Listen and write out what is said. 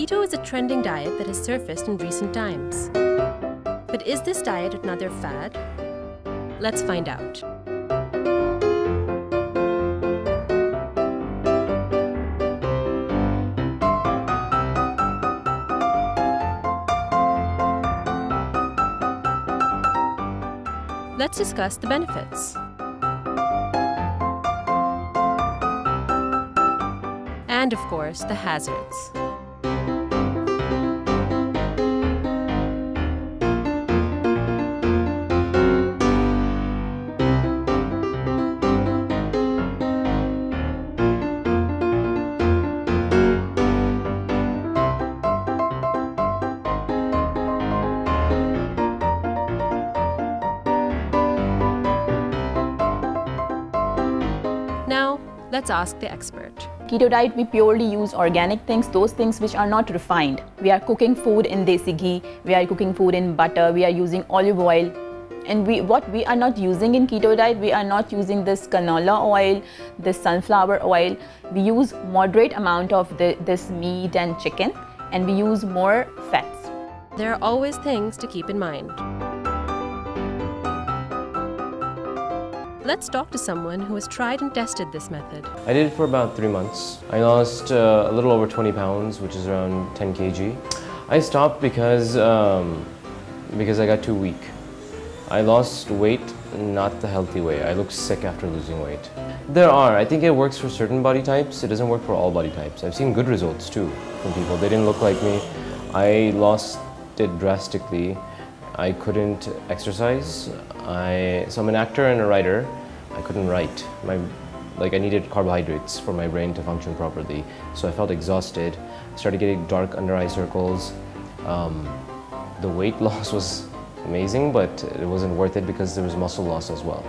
Keto is a trending diet that has surfaced in recent times. But is this diet another fad? Let's find out. Let's discuss the benefits. And of course, the hazards. Now, let's ask the expert. Keto diet, we purely use organic things, those things which are not refined. We are cooking food in desi ghee, we are cooking food in butter, we are using olive oil. And we, what we are not using in keto diet, we are not using this canola oil, this sunflower oil. We use moderate amount of the, this meat and chicken and we use more fats. There are always things to keep in mind. Let's talk to someone who has tried and tested this method. I did it for about three months. I lost uh, a little over 20 pounds, which is around 10 kg. I stopped because, um, because I got too weak. I lost weight not the healthy way. I look sick after losing weight. There are. I think it works for certain body types. It doesn't work for all body types. I've seen good results too from people. They didn't look like me. I lost it drastically. I couldn't exercise. I, so I'm an actor and a writer. I couldn't write. My, like I needed carbohydrates for my brain to function properly. So I felt exhausted. I started getting dark under eye circles. Um, the weight loss was amazing, but it wasn't worth it because there was muscle loss as well.